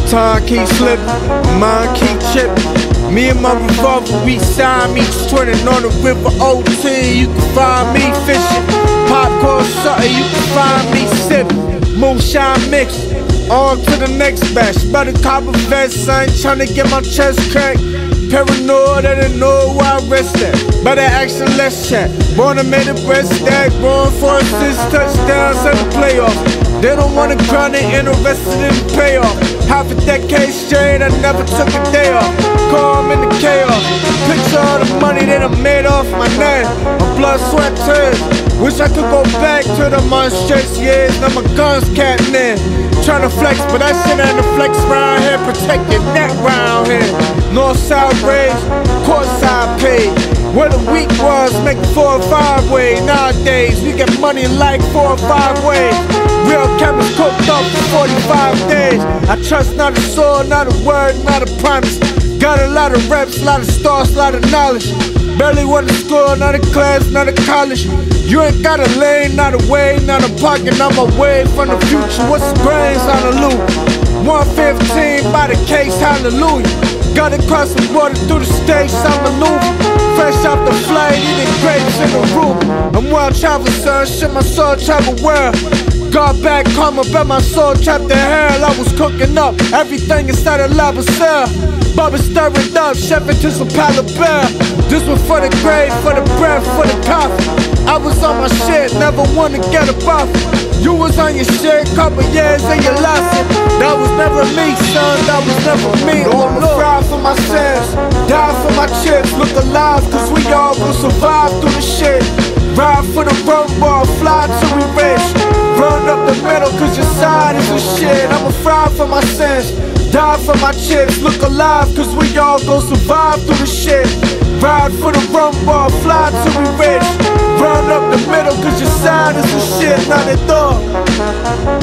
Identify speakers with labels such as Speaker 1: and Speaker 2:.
Speaker 1: Time keep slipping, mind keep chipping. Me and my revolver, we sign me twinning on the river OT. You can find me fishing. Popcorn something, you can find me sipping. Moonshine mix. On to the next batch. Better cop a vest, I ain't tryna get my chest cracked. Paranoid, I didn't know where I rest at. Better action, less chat. Born to make a breast stack. Born for assist, touchdowns at the playoffs. They don't wanna grind, they interested in payoff. Half a decade straight, I never took a day off. Calm in the chaos. Picture all the money that I made off my name. My blood, sweat, tears. Wish I could go back to the monstrous years. Now my guns in. Tryna flex, but that shit ain't a flex round here. Protect your neck round here. North side rage, court side pay. Where the week was, make four or five way. Nowadays, we get money like four or five ways. Real cameras cooked up for 45 days. I trust not a soul, not a word, not a promise. Got a lot of reps, a lot of stars, a lot of knowledge. Barely went to school, not a class, not a college. You ain't got a lane, not a way, not a pocket. I'm away from the future. What's the brains on the loop? 115 by the case, hallelujah. Got to cross the border through the states, I'm aloof. Fresh off the flight, eating grapes in the room. I'm well traveled, son. Shit, my soul travel world. Back karma, bet my soul trapped in hell. I was cooking up everything inside a lava cell. Bubba stirring up, chef into some bear. This one for the grave, for the breath, for the coffee. I was on my shit, never wanna get a buff. You was on your shit, couple years and you lost it. That was never me, son, that was never me. Oh, I'ma fry for my sins, die for my chips. Look alive, cause we all gon' survive through the shit. Ride for the road ball, fly till we rich. Run up the middle, cause your side is a shit. I'ma fry for my sins, die for my chips. Look alive, cause we all gon' survive through the shit. Ride for the rumble, fly till we rich. Run up the middle, cause your side is a shit, not a dog.